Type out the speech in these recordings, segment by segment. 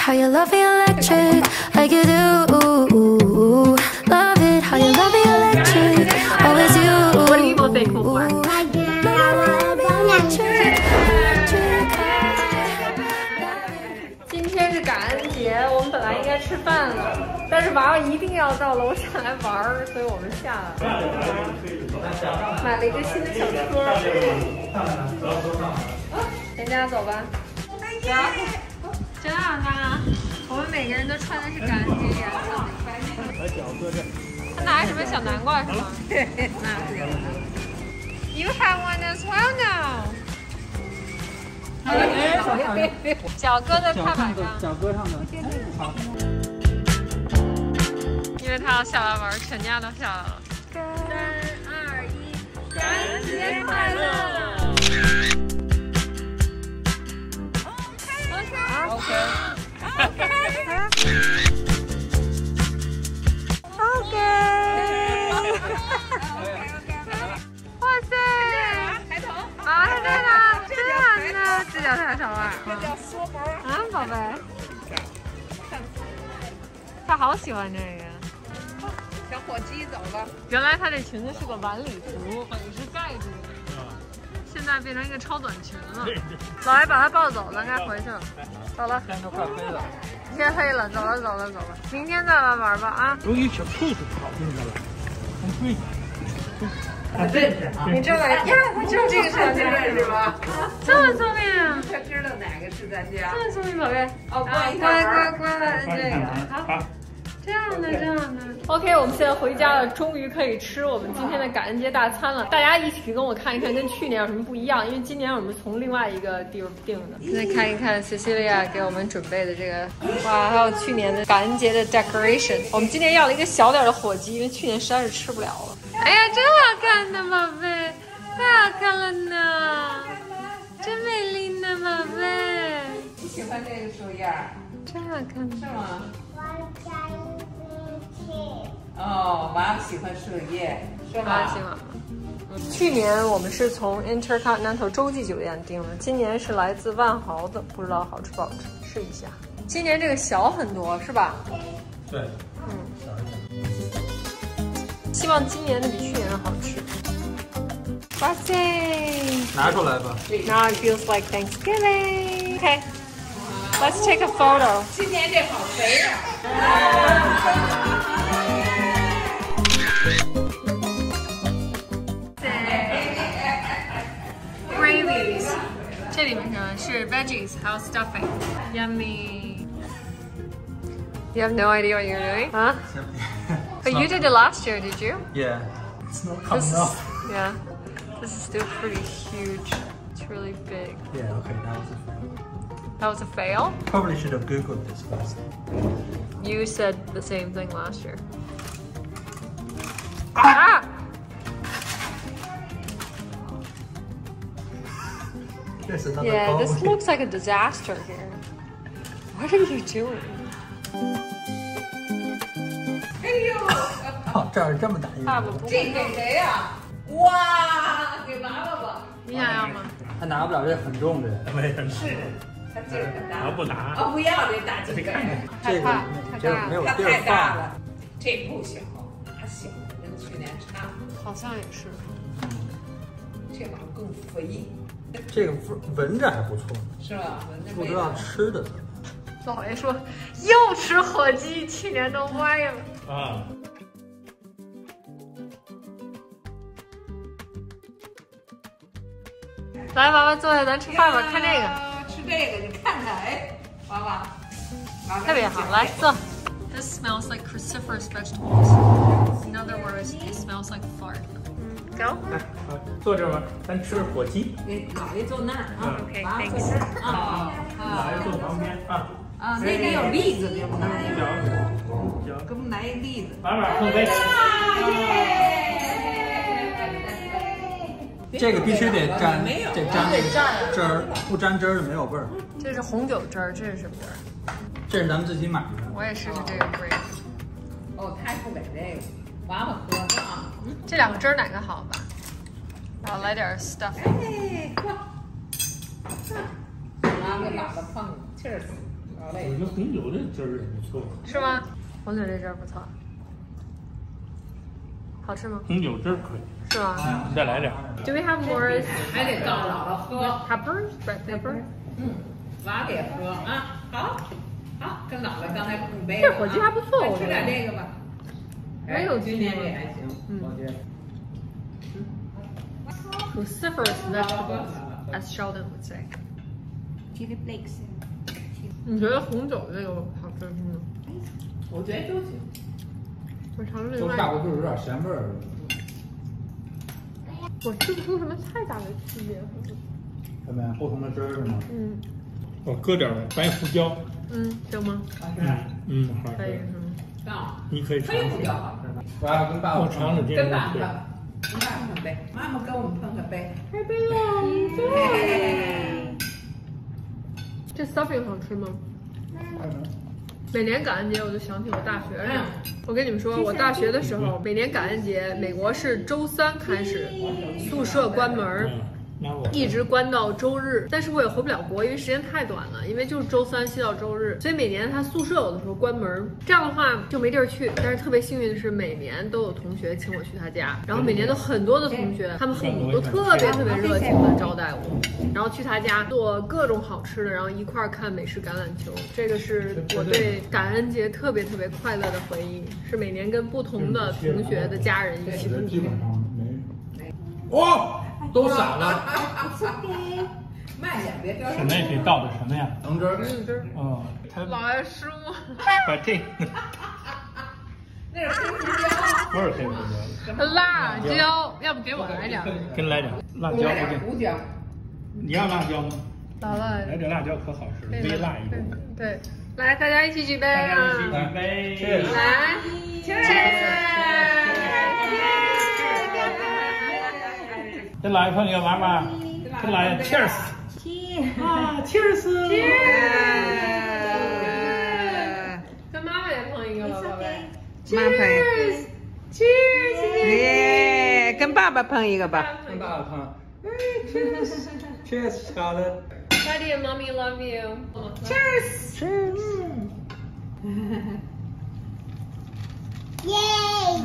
how you love me electric, like you do. Love it how you love me electric, always you. What are you most thankful for? Electric, electric. 今天是感恩节，我们本来应该吃饭了，但是娃娃一定要到楼上来玩儿，所以我们下来了。买了一个新的小车。全家走吧。走。真好看啊！我们每个人都穿的是感恩节颜色的。他拿什么小南瓜是吗？拿这个。You have one as well now. 脚搁在踏板上，脚搁上的，好。因为他要下来玩，全家都下来了。三二一，感恩节快乐！叫抬头啊？这叫缩脖啊，宝贝。他好喜欢这个。小伙计走了，原来他这裙子是个晚礼服，等于是盖住。现在变成一个超短裙了。老爷把他抱走，咱该回去了。走了，天都快黑了。天黑了，走了，走了，走了。明天再来玩吧啊！有一小兔子跑进来了，很贵。你知道呀？我知道这个是咱家是吧？这么聪明，他知道哪个是咱家？这么聪明，宝贝。哦，乖乖乖乖乖，这个好。这样的，这样的。OK，我们现在回家了，终于可以吃我们今天的感恩节大餐了。大家一起跟我看一看，跟去年有什么不一样？因为今年我们从另外一个地方订的。现在看一看 Cecilia 给我们准备的这个，哇，还有去年的感恩节的 decoration。我们今年要了一个小点的火鸡，因为去年实在是吃不了了。哎呀，真好看呢，宝贝，太好看了呢，真美丽呢，宝贝，你喜欢这个树叶真好看。是吗？哦，娃娃喜欢树叶，是大家吧？喜欢吗？去年我们是从 Intercontinental 洲际酒店订的，今年是来自万豪的，不知道好吃不好吃，试一下。今年这个小很多是吧？对，嗯，小一点。希望今年的比去年的好吃。哇塞拿出来吧。！Now it feels like Thanksgiving. Okay, let's take a photo. 今年这好肥呀！这里面呢是 veggies，还有 stuffing。Yummy. You have no idea what you're doing, huh? But you did it last year, did you? Yeah. It's not This coming is, off. yeah. This is still pretty huge. It's really big. Yeah, okay, that was a fail. That was a fail. Probably should have Googled this first. You said the same thing last year. Ah! There's another Yeah, this looks like a disaster here. What are you doing? 哎呦，哦，这儿这么大一个，爸爸不这给谁呀？哇，给娃娃吧，你想要吗？他拿不了这很重的。为什么是。他劲儿很大。我不拿哦，不要这大鸡蛋，这个害怕这个没有它地儿太大放。了。这不小，哪小？跟去年差不多。好像也是。这玩意更肥，这个闻着还不错，是吧？闻着不知道。吃的。老爷说又吃火鸡，去年都歪了。啊。来，娃娃坐下，咱吃饭吧，看这个。吃这个，你看看，哎，娃娃，娃娃特别好，来坐。This smells like cruciferous vegetables. In other words, it smells like fart. Go. 来，好，坐这儿吧，咱吃火鸡。给姥爷坐那儿啊 OK，娃娃 thanks 坐那儿啊来坐旁边啊，啊，那边有栗子，给我们来一个，行行，给我们来一栗子。晚晚碰杯。这个必须得沾，得沾这个汁儿，不沾汁儿就没有味儿。这是红酒汁儿，这是什么汁儿？这是咱们自己买的。我也试试这个 grape。哦，他不给这个，娃娃喝啊。这两个汁儿哪个好吧？然后来点 stuffing。哎，喝。妈给姥姥碰气儿死，姥姥我觉得红酒这汁儿也不错，是吗？红酒这汁儿不错，好吃吗？红酒汁儿可以，是吗你再来点儿。？Do we have more 还得告姥姥喝，peppers? Red pepper? 嗯，娃给喝啊，好，好，跟姥姥刚才碰杯。这火鸡还不错我觉吃得点这个吧。没有今年这还行。嗯 Cruciferous vegetables, as Sheldon would say. Chili flakes. 你觉得红酒这个好吃吗？我觉得都行。我尝尝另都外一个，下过就是有点咸味儿。我吃不出什么太大的区别。什么呀？不同的汁儿是吗？嗯我搁点儿白胡椒，嗯，行吗？嗯嗯，好可以。是吗？啊，你可以尝黑胡椒尝。好吃吗？我还要跟爸爸我尝尝这跟。爸爸，跟爸爸碰杯，妈妈跟我们碰个杯。开杯了！嘿这 stuffing 好吃吗？每年感恩节我就想起我大学了，我跟你们说，我大学的时候，每年感恩节，美国是周三开始宿舍关门那我一直关到周日。但是我也回不了国，因为时间太短了，因为就是周三歇到周日，所以每年他宿舍有的时候关门，这样的话就没地儿去。但是特别幸运的是，每年都有同学请我去他家，然后每年都很多的同学，他们父母都特别特别热情的招待我，然后去他家做各种好吃的，然后一块儿看美式橄榄球。这个是我对感恩节特别特别快乐的回忆，是每年跟不同的同学的家人一起度过。我觉得基本上没。哇，都散了。慢点，别掉现在得倒的什么呀？橙汁儿。嗯，老爱失误。把这个 那是黑胡椒。不是黑胡椒，辣椒，要不给我来点给你来点辣椒胡椒。你要辣椒吗？老了，来点辣椒可好吃了，微辣一点。对，来，大家一起举杯大家啊！一起举杯。Cheers 来跟来朋友妈妈，跟来 cheers。啊，cheers。跟妈妈也碰一个吧，宝贝。妈碰。Cheers！耶，跟爸爸碰一个吧。跟爸爸碰。Cheers, Scarlett. Daddy and mommy love you. Cheers！Yay!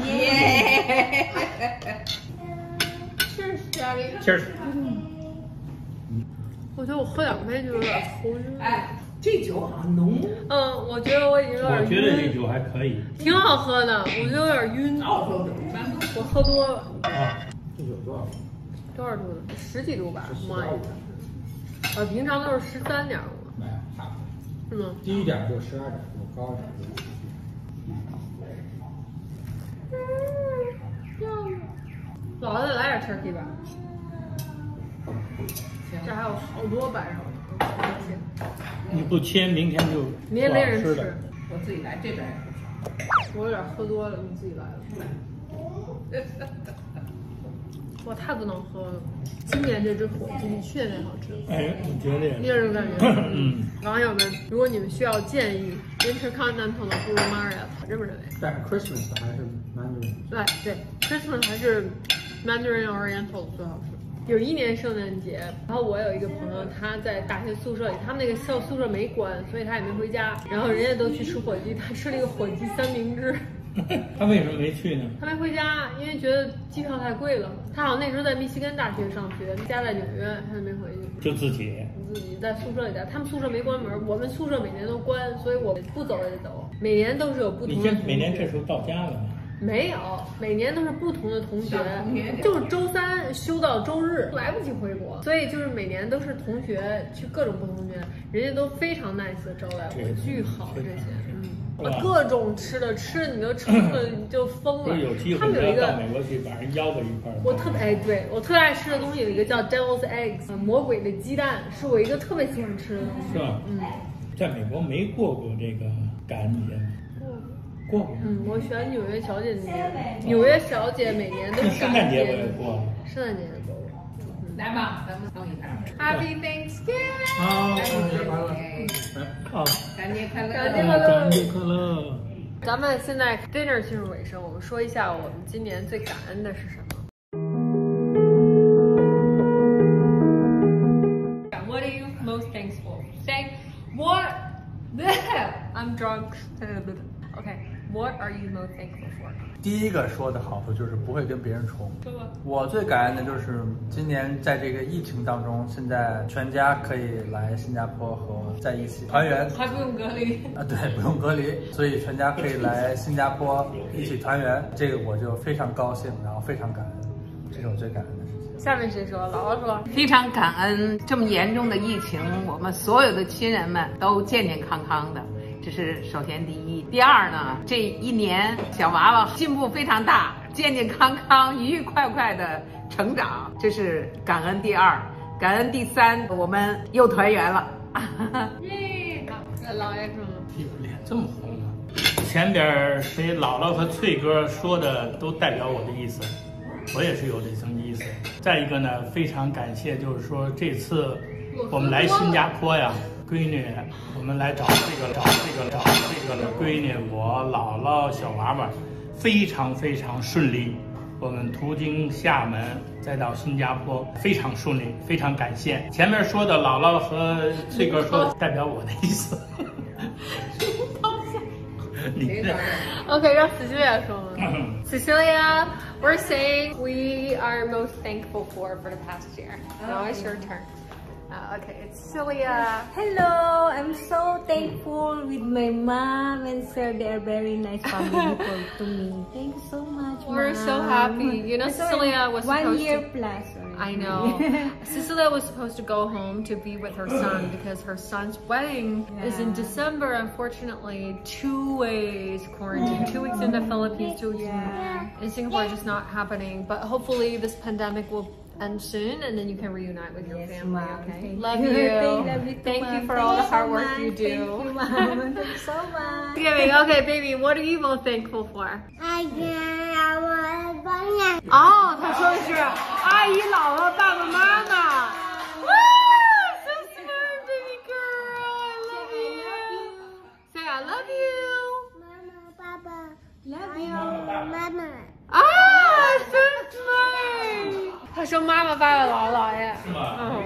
耶！Cheers, 我觉得我喝两杯就有点头晕。哎，这酒好浓，嗯，我觉得我已经有点我觉得这晕，酒还可以挺好喝的，我觉得有点晕。我喝多了，啊。这酒多少？多少度的？十几度吧，十妈呀！我平常都是十三点五，没有，差不多。是吗？低一点就十二点多，高一点就。姥姥再来点 turkey 吧。这还有好多白肉呢，你不切，明天就明天没人吃了。我自己来这边。我有点喝多了，你自己来了。哇，太不能喝了！今年这支火鸡比去年好吃，哎，我觉得你也是。有这种感觉吗？嗯，网友们，如果你们需要建议，Intercontinental 的不如 Marriott，我这么认为。但是 Christmas 还是 Mandarin。对对，Christmas 还是 Mandarin Oriental 最好吃。有一年圣诞节，然后我有一个朋友，他在大学宿舍里，他们那个校宿舍没关，所以他也没回家。然后人家都去吃火鸡，他吃了一个火鸡三明治。他为什么没去呢？他没回家，因为觉得机票太贵了。他好像那时候在密西根大学上学，家在纽约，他就没回去。就自己。自己在宿舍里待，他们宿舍没关门，我们宿舍每年都关，所以我不走也得走。每年都是有不同你这的同学。每年这时候到家了吗？没有，每年都是不同的同学同学，就是周三休到周日，来不及回国，所以就是每年都是同学去各种不同学，人家都非常 nice 的招待我，巨好这些，嗯，我各种吃的吃的你都撑的 你就疯了有机。他们有一个美国去，把人邀到一块儿。我特别哎，对我特别爱吃的东西有一个叫 Devil's Eggs，呃魔鬼的鸡蛋，是我一个特别喜欢吃的东西。是吧？嗯，在美国没过过这个感恩节吗？过过。嗯，我选纽约小姐那年，纽约小姐每年都是圣诞节我也过。圣诞节也过过。来吧，咱们碰一下。Happy Thanksgiving！好，感恩节快乐！感恩节快乐感恩节快乐！咱们现在 dinner 进入尾声，我们说一下我们今年最感恩的是什么。What are you most thankful? Thank what? I'm drunk. Okay, what are you most thankful for? 第一个说的好处就是不会跟别人重。我最感恩的就是今年在这个疫情当中，现在全家可以来新加坡和在一起团圆。还不用隔离。啊，对，不用隔离，所以全家可以来新加坡一起团圆，这个我就非常高兴，然后非常感恩，这是我最感恩的事情。下面谁说？姥姥说。非常感恩这么严重的疫情，我们所有的亲人们都健健康康的。这是首先第一，第二呢，这一年小娃娃进步非常大，健健康康、愉愉快快的成长，这是感恩第二，感恩第三，我们又团圆了。耶！姥爷说，哎呦，脸这么红啊！前边谁姥姥和翠哥说的都代表我的意思，我也是有这层意思。再一个呢，非常感谢，就是说这次我们来新加坡呀。闺女，我们来找这个找这个找这个的闺女，我姥姥小娃娃，非常非常顺利。我们途经厦门，再到新加坡，非常顺利，非常感谢。前面说的姥姥和翠哥说的，代表我的意思。OK，让 Cecilia 说。Cecilia, we're saying we are most thankful for for the past year. Now it's your turn. Uh, okay, it's Celia. Hello, I'm so thankful with my mom and sir. They're very nice family to me. Thank you so much. We're mom. so happy. You know, Cecilia was one year to, plus. Already. I know. Cecilia was supposed to go home to be with her son because her son's wedding yeah. is in December. Unfortunately, two ways quarantine. Two weeks in the Philippines, two weeks yeah. in, in Singapore, just not happening. But hopefully, this pandemic will and soon, and then you can reunite with your yes, family. Okay. Love you. Love you. Thank you for all the hard work much. you do. Thank you, mom. Thank you so much. Okay, okay, baby. What are you most thankful for? 阿姨，我帮呀。哦，他说的是阿姨、姥姥、爸爸妈妈。Wow, so smart, baby girl. I love you. Say I love you. 妈妈，爸爸，love you. 妈妈。啊，so smart。 他说妈妈、爸爸、姥姥、姥爷。是吗？嗯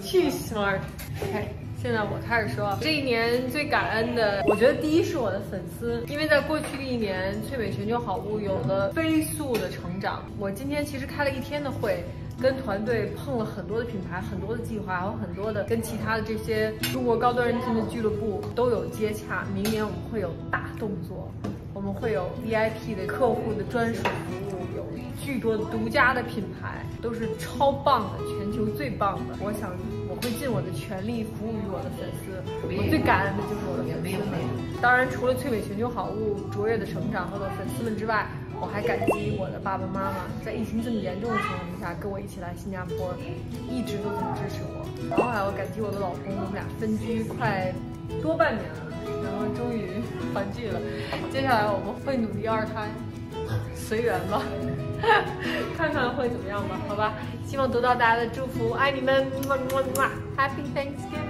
，too smart。OK，现在我开始说，这一年最感恩的，我觉得第一是我的粉丝，因为在过去的一年，翠美全球好物有了飞速的成长。我今天其实开了一天的会。跟团队碰了很多的品牌，很多的计划，还有很多的跟其他的这些中国高端人群的俱乐部都有接洽。明年我们会有大动作，我我们会有 VIP 的客户的专属服务，有巨多的独家的品牌，都是超棒的，全球最棒的。我想我会尽我的全力服务于我的粉丝。我最感恩的就是我的粉丝们。当然，除了翠美全球好物卓越的成长和我的粉丝们之外。我还感激我的爸爸妈妈，在疫情这么严重的情况下，跟我一起来新加坡，一直都这么支持我。然后还要感激我的老公，我们俩分居快多半年了，然后终于团聚了。接下来我们会努力二胎，随缘吧，看看会怎么样吧，好吧。希望得到大家的祝福，爱你们，么么么，Happy Thanksgiving。